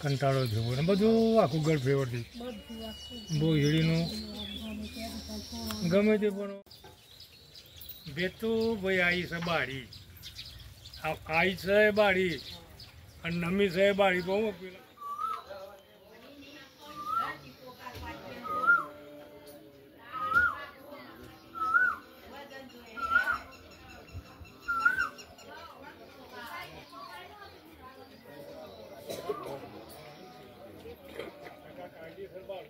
કંટાળો જેવો ને બધું આખું ઘર ફેવરથી બોહીડીનું ગમે તે પણ. ભેજ તો ભાઈ આવી છે બાળી આ- આઈ છે બાળી અને નમી છે બાળી બહુ પેલા